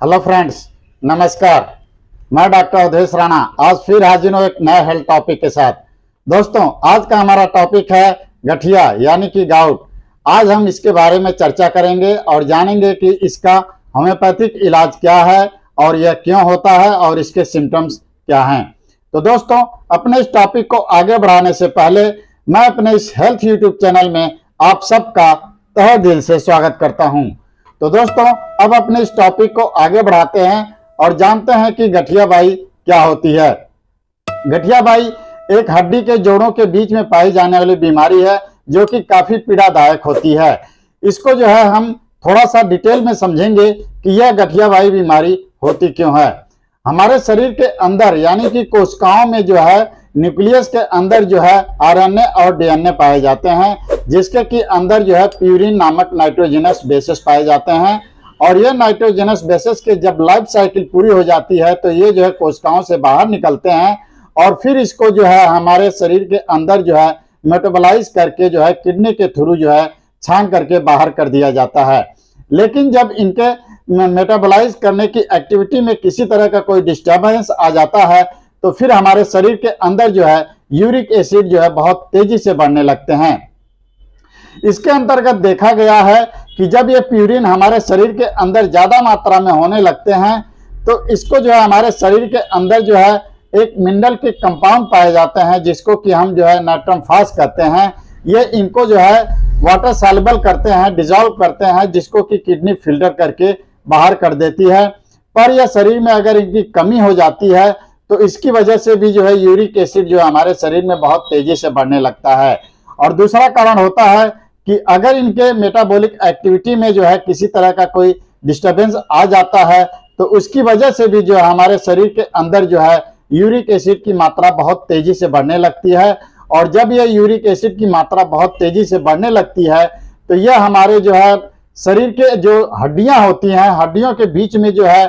Hello friends नमस्कार मैं doctor Awadhesh Rana, आज फिर हाजिर हूँ एक नए हेल्थ टॉपिक के साथ। दोस्तों, आज का हमारा टॉपिक है गठिया, यानी कि गाउट आज हम इसके बारे में चर्चा करेंगे और जानेंगे कि इसका होम्योपैथिक इलाज क्या है और यह क्यों होता है और इसके सिम्टम्स क्या हैं। तो दोस्तों, अपने इस टॉपिक को आगे बढ़ाने से पहले मैं अपने इस हेल्थ यूट्यूब चैनल में आप सबका तहे दिल से स्वागत करता हूँ। तो दोस्तों अब अपने इस टॉपिक को आगे बढ़ाते हैं और जानते हैं कि गठिया बाई क्या होती है। गठिया बाई एक हड्डी के जोड़ों के बीच में पाई जाने वाली बीमारी है, जो कि काफ़ी पीड़ादायक होती है। इसको जो है हम थोड़ा सा डिटेल में समझेंगे कि यह गठिया बाई बीमारी होती क्यों है। हमारे शरीर के अंदर, यानी कि कोशिकाओं में जो है, न्यूक्लियस के अंदर जो है आरएनए और डीएनए पाए जाते हैं, जिसके कि अंदर जो है प्यूरिन नामक नाइट्रोजनस बेसिस पाए जाते हैं। और ये नाइट्रोजनस बेसिस के जब लाइफ साइकिल पूरी हो जाती है तो ये जो है कोशिकाओं से बाहर निकलते हैं और फिर इसको जो है हमारे शरीर के अंदर जो है मेटाबोलाइज करके जो है किडनी के थ्रू जो है छान करके बाहर कर दिया जाता है। लेकिन जब इनके मेटाबोलाइज करने की एक्टिविटी में किसी तरह का कोई डिस्टर्बेंस आ जाता है तो फिर हमारे शरीर के अंदर जो है यूरिक एसिड जो है बहुत तेज़ी से बढ़ने लगते हैं। इसके अंतर्गत देखा गया है कि जब ये प्यूरिन हमारे शरीर के अंदर ज़्यादा मात्रा में होने लगते हैं तो इसको जो है हमारे शरीर के अंदर जो है एक मिनरल के कंपाउंड पाए जाते हैं, जिसको कि हम जो है नाइट्रम फास कहते हैं। ये इनको जो है वाटर सैलेबल करते हैं डिजोल्व करते हैं, जिसको कि किडनी फ़िल्टर करके बाहर कर देती है। पर यह शरीर में अगर इनकी कमी हो जाती है तो इसकी वजह से भी जो है यूरिक एसिड जो है हमारे शरीर में बहुत तेज़ी से बढ़ने लगता है। और दूसरा कारण होता है कि अगर इनके मेटाबॉलिक एक्टिविटी में जो है किसी तरह का कोई डिस्टरबेंस आ जाता है तो उसकी वजह से भी जो है हमारे शरीर के अंदर जो है यूरिक एसिड की मात्रा बहुत तेज़ी से बढ़ने लगती है। और जब यह यूरिक एसिड की मात्रा बहुत तेज़ी से बढ़ने लगती है तो यह हमारे जो है शरीर के जो हड्डियाँ होती हैं, हड्डियों के बीच में जो है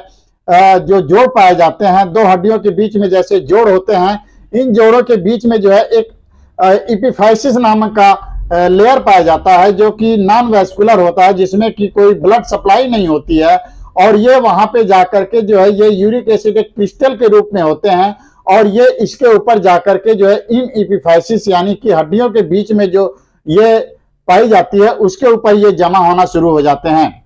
जो जोड़ पाए जाते हैं, दो हड्डियों के बीच में जैसे जोड़ होते हैं, इन जोड़ों के बीच में जो है एक इपिफाइसिस नामक का लेयर पाया जाता है जो कि नॉन वेस्कुलर होता है, जिसमें कि कोई ब्लड सप्लाई नहीं होती है। और ये वहाँ पे जाकर के जो है, ये यूरिक एसिड एक क्रिस्टल के रूप में होते हैं। और ये इसके ऊपर जाकर के जो है इन इपिफाइसिस यानी कि हड्डियों के बीच में जो ये पाई जाती है, उसके ऊपर ये जमा होना शुरू हो जाते हैं।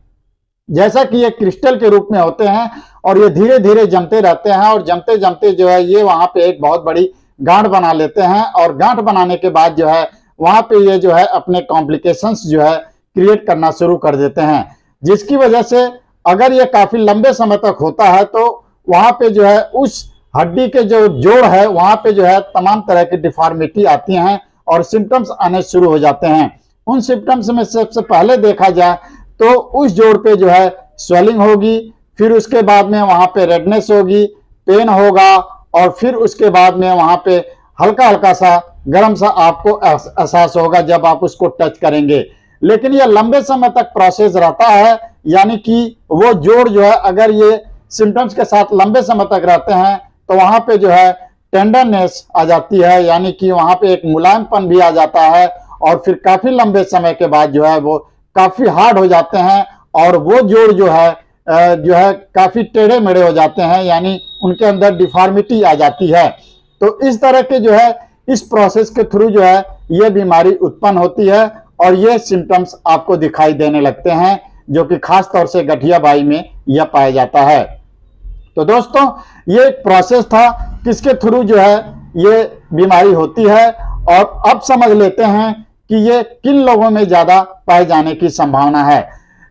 जैसा कि ये क्रिस्टल के रूप में होते हैं, और ये धीरे धीरे जमते रहते हैं, और जमते जमते जो है, ये वहाँ पे एक बहुत बड़ी गांठ बना लेते हैं। और गांठ बनाने के बाद जो है वहाँ पे ये जो है अपने कॉम्प्लिकेशंस जो है क्रिएट करना शुरू कर देते हैं। जिसकी वजह से अगर ये काफ़ी लंबे समय तक होता है तो वहाँ पे जो है उस हड्डी के जो जोड़ है, वहाँ पे जो है तमाम तरह की डिफॉर्मिटी आती हैं और सिम्टम्स आने शुरू हो जाते हैं। उन सिम्टम्स में सबसे पहले देखा जाए तो उस जोड़ पे जो है स्वेलिंग होगी, फिर उसके बाद में वहाँ पे रेडनेस होगी पेन होगा, और फिर उसके बाद में वहाँ पे हल्का हल्का सा गर्म सा आपको एहसास होगा जब आप उसको टच करेंगे। लेकिन यह लंबे समय तक प्रोसेस रहता है, यानी कि वो जोड़ जो है, अगर ये सिम्टम्स के साथ लंबे समय तक रहते हैं तो वहाँ पे जो है टेंडरनेस आ जाती है, यानी कि वहाँ पे एक मुलायमपन भी आ जाता है, और फिर काफ़ी लंबे समय के बाद जो है वो काफ़ी हार्ड हो जाते हैं, और वो जोड़ जो है जो है काफ़ी टेढ़े मेढ़े हो जाते हैं, यानी उनके अंदर डिफॉर्मिटी आ जाती है। तो इस तरह के जो है इस प्रोसेस के थ्रू जो है, ये बीमारी उत्पन्न होती है और ये सिम्टम्स आपको दिखाई देने लगते हैं, जो कि खास तौर से गठिया बाई में यह पाया जाता है। तो दोस्तों, ये प्रोसेस था, किसके थ्रू जो है, ये बीमारी होती है और अब समझ लेते हैं कि ये किन लोगों में ज़्यादा पाए जाने की संभावना है।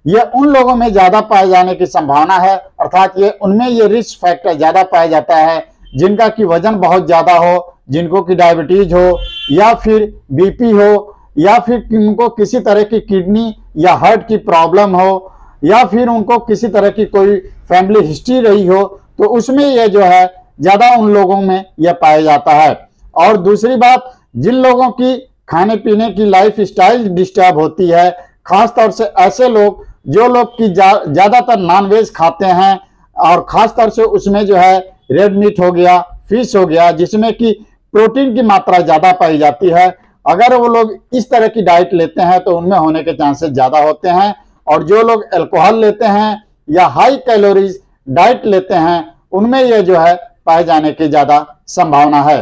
ये उन लोगों में ज़्यादा पाए जाने की संभावना है, अर्थात ये उनमें ये रिस्क फैक्टर ज़्यादा पाया जाता है, जिनका की वज़न बहुत ज़्यादा हो जिनको की डायबिटीज़ हो या फिर बीपी हो या फिर उनको किसी तरह की किडनी या हार्ट की प्रॉब्लम हो या फिर उनको किसी तरह की कोई फैमिली हिस्ट्री रही हो तो उसमें यह जो है ज़्यादा उन लोगों में यह पाया जाता है। और दूसरी बात जिन लोगों की खाने पीने की लाइफ स्टाइल डिस्टर्ब होती है खासतौर से ऐसे लोग जो लोग की ज़्यादातर जा, नॉनवेज खाते हैं और खासतौर से उसमें जो है रेड मीट हो गया फ़िश हो गया जिसमें कि प्रोटीन की मात्रा ज़्यादा पाई जाती है। अगर वो लोग इस तरह की डाइट लेते हैं तो उनमें होने के चांसेस ज़्यादा होते हैं। और जो लोग अल्कोहल लेते हैं या हाई कैलोरीज डाइट लेते हैं, उनमें ये जो है पाए जाने की ज़्यादा संभावना है।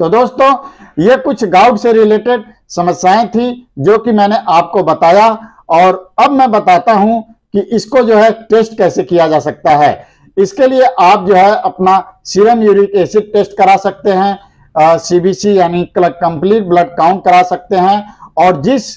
तो दोस्तों, ये कुछ गाउट से रिलेटेड समस्याएँ थी, जो कि मैंने आपको बताया। और अब मैं बताता हूँ कि इसको जो है टेस्ट कैसे किया जा सकता है। इसके लिए आप जो है अपना सीरम यूरिक एसिड टेस्ट करा सकते हैं। सीबीसी यानी कंप्लीट ब्लड काउंट करा सकते हैं। और जिस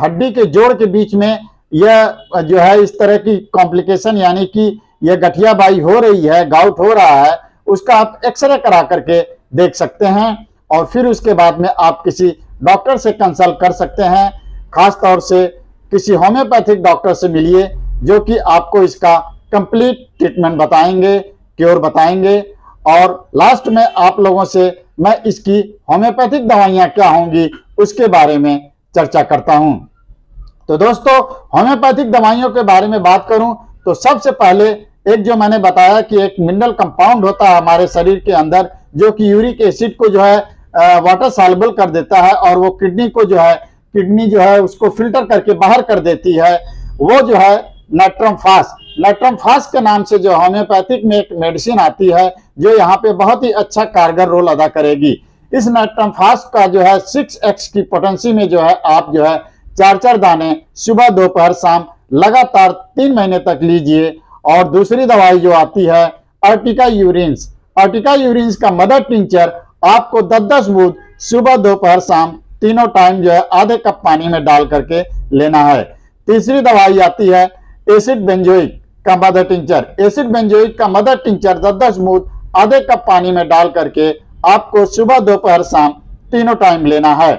हड्डी के जोड़ के बीच में यह जो है इस तरह की कॉम्प्लिकेशन यानी कि यह गठियाबाई हो रही है गाउट हो रहा है, उसका आप एक्सरे करा करके देख सकते हैं। और फिर उसके बाद में आप किसी डॉक्टर से कंसल्ट कर सकते हैं। खास तौर से किसी होम्योपैथिक डॉक्टर से मिलिए, जो कि आपको इसका कंप्लीट ट्रीटमेंट बताएँगे क्योर बताएँगे। और लास्ट में आप लोगों से मैं इसकी होम्योपैथिक दवाइयाँ क्या होंगी, उसके बारे में चर्चा करता हूँ। तो दोस्तों, होम्योपैथिक दवाइयों के बारे में बात करूँ तो सबसे पहले एक जो मैंने बताया कि एक मिनरल कंपाउंड होता है हमारे शरीर के अंदर, जो कि यूरिक एसिड को जो है वाटर सॉल्युबल कर देता है और वो किडनी को जो है, किडनी जो है उसको फ़िल्टर करके बाहर कर देती है। वो जो है नाइट्रम फास्ट। नाइट्रम फास्ट के नाम से जो होम्योपैथिक में एक मेडिसिन आती है जो यहाँ पे बहुत ही अच्छा कारगर रोल अदा करेगी। इस नाइट्रम फास्ट का जो है सिक्स एक्स की पोटेंसी में जो है, आप जो है चार चार दाने सुबह, दोपहर, शाम लगातार तीन महीने तक लीजिए। और दूसरी दवाई जो आती है अर्टिका यूरिन्स अर्टिका यूरिन्स का मदर टिंचर आपको दस दस बूंद सुबह, दोपहर, शाम तीनों टाइम जो है, आधे कप पानी में डाल करके लेना है। तीसरी दवाई आती है एसिड बेंजोइक का मदर टिंचर एसिड बेंजोइक का मदर टिंचर दस दस बूंद आधे कप पानी में डाल करके आपको सुबह दोपहर शाम तीनों टाइम लेना है।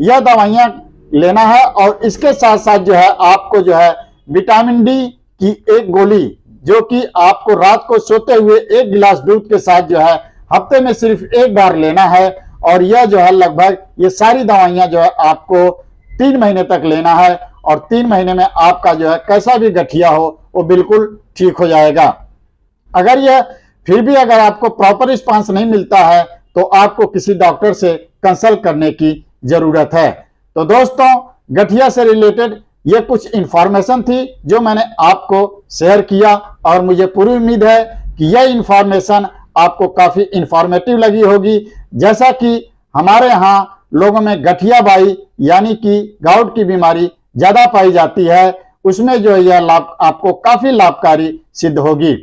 यह दवाइयाँ लेना है और इसके साथ साथ जो है आपको जो है विटामिन डी की एक गोली, जो कि आपको रात को सोते हुए एक गिलास दूध के साथ जो है हफ़्ते में सिर्फ़ एक बार लेना है और यह जो है लगभग ये सारी दवाइयाँ जो है आपको तीन महीने तक लेना है और तीन महीने में आपका जो है कैसा भी गठिया हो, वो बिल्कुल ठीक हो जाएगा। अगर यह फिर भी अगर आपको प्रॉपर रिस्पांस नहीं मिलता है तो आपको किसी डॉक्टर से कंसल्ट करने की ज़रूरत है। तो दोस्तों, गठिया से रिलेटेड ये कुछ इंफॉर्मेशन थी जो मैंने आपको शेयर किया और मुझे पूरी उम्मीद है कि यह इंफॉर्मेशन आपको काफ़ी इंफॉर्मेटिव लगी होगी। जैसा कि हमारे यहाँ लोगों में गठिया बाई, यानी कि गाउट की बीमारी ज़्यादा पाई जाती है, उसमें जो यह लाभ, आपको काफ़ी लाभकारी सिद्ध होगी।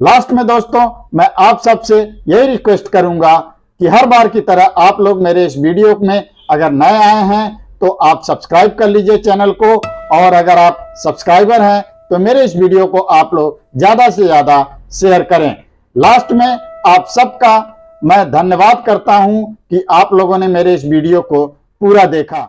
लास्ट में दोस्तों, मैं आप सबसे यही रिक्वेस्ट करूँगा कि हर बार की तरह आप लोग मेरे इस वीडियो में अगर नए आए हैं तो आप सब्सक्राइब कर लीजिए चैनल को और अगर आप सब्सक्राइबर हैं तो मेरे इस वीडियो को आप लोग ज़्यादा से ज़्यादा शेयर करें। लास्ट में आप सबका मैं धन्यवाद करता हूँ कि आप लोगों ने मेरे इस वीडियो को पूरा देखा।